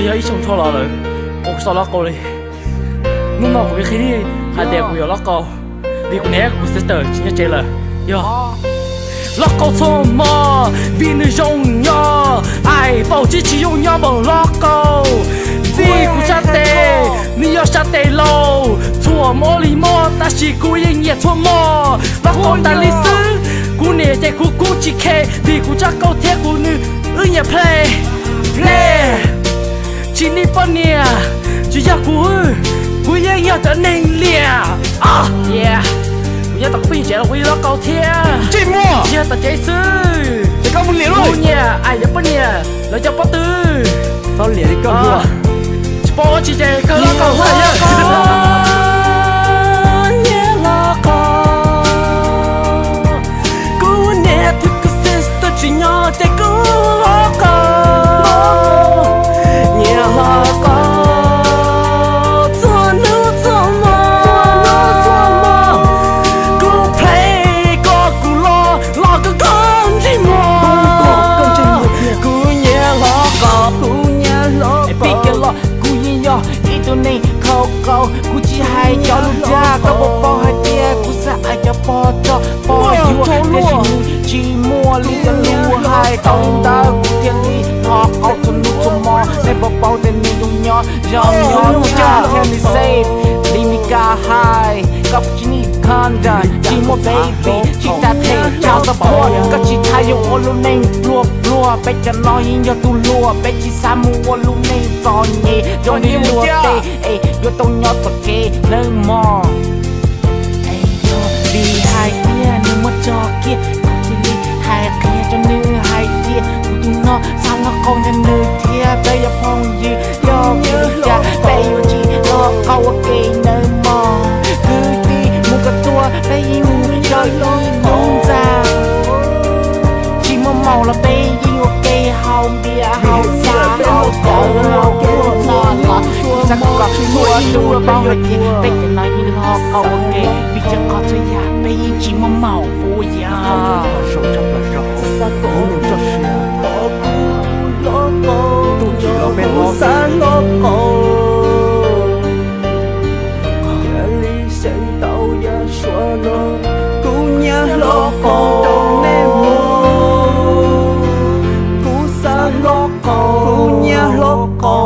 ya ichim chola lo oksala ko le nun nok khi đi, hai đẹp của yo lắc ko di ku ne ku sister chi che la yo lắc ko so ma vì nữ jong ya ai bảo chỉ chỉ yong ya bằng lắc ko di ku cha te ni yo cha te lo chua mo li mo ta chỉ ku yên ye thua mò, lắc ko ta li su ku nè te ku ku chỉ ke di ku cha câu te ku ni ưng nhà play California. Chú gia cú Cú nhé nhớ trở nên lìa. Ah yeah. Cú nhớ ta có bình trẻ là quý đó cầu thia Chị mua. Chị ta chạy sư Chị không muốn lìa rồi Cú nhé ai nhớ bất nhé Lời cho bất tư. Sao lìa đi cơ à. hùa Chị bó chị chạy cơ đó cầu thia này khâu khâu cứ chỉ hay cho lúc cha có bộ bao hai tia cứ sa ai cho bao cho bao yêu để chỉ chỉ mua lu cho lu hai tông ta cứ thiên lý họ học cho lu cho mò để bao bao để mình dùng nhỏ. Dòng nhỏ cha thiên lý save. Đi mi ca hai gặp chỉ ni kanda chỉ một baby. ta chào support các chỉ thay dùng ô lu nên lùa lùa bé cho nó yên cho tu lùa bé chỉ sa mua lu nên giò nhẹ giò nhẹ lùa tê ê yo tông nhỏ thật kê nâng mò ê yo vì hai tia nếu mà cho kia không chỉ đi hai kia cho nữ hai tia của tụi nó sao nó không cho nữ tia bây giờ hầu là bê dinh ok hầu bia hầu xa hầu cậu hầu cua lo lo sắc cọp chua chua bao là kia bê chỉ nói như ho cậu ok vì chẳng có thời gian bê chỉ mong màu vui ya rồi chấp là rồi cô punya con.